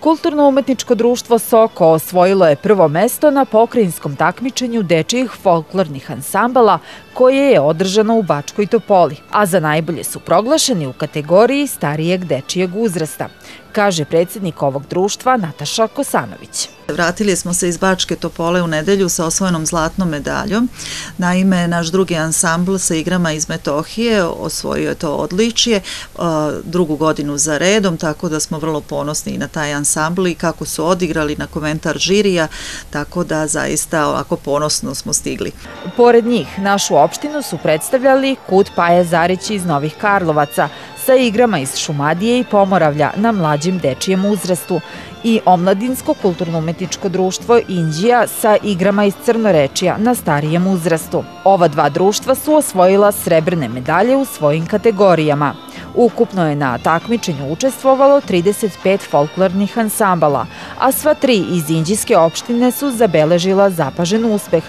Kulturno-umetničko društvo Soko osvojilo je prvo mesto na pokrajinskom takmičenju dečijih folklornih ansambala koje je održano u Bačkoj Topoli, a za najbolje su proglašeni u kategoriji starijeg dečijeg uzrasta, kaže predsednik ovog društva Nataša Kosanović. Vratili smo se iz Bačke Topole u nedelju sa osvojenom zlatnom medaljom. Naime, naš drugi ansambl sa igrama iz Metohije osvojio je to odličije drugu godinu za redom, tako da smo vrlo ponosni na taj ansambl i kako su odigrali na komentar žirija, tako da zaista ovako ponosno smo stigli. Pored njih, našu opštinu su predstavljali Kut Paja Zarić iz Novih Karlovaca sa igrama iz Šumadije i Pomoravlja na mlađim dečijem uzrastu i Omladinsko kulturno-umetničko društvo Indija sa igrama iz Crnorečija na starijem uzrastu. Ova dva društva su osvojila srebrne medalje u svojim kategorijama. Ukupno je na takmičenju učestvovalo 35 folklornih ansambala, a sva tri iz Inđijske opštine su zabeležila zapažen uspeh,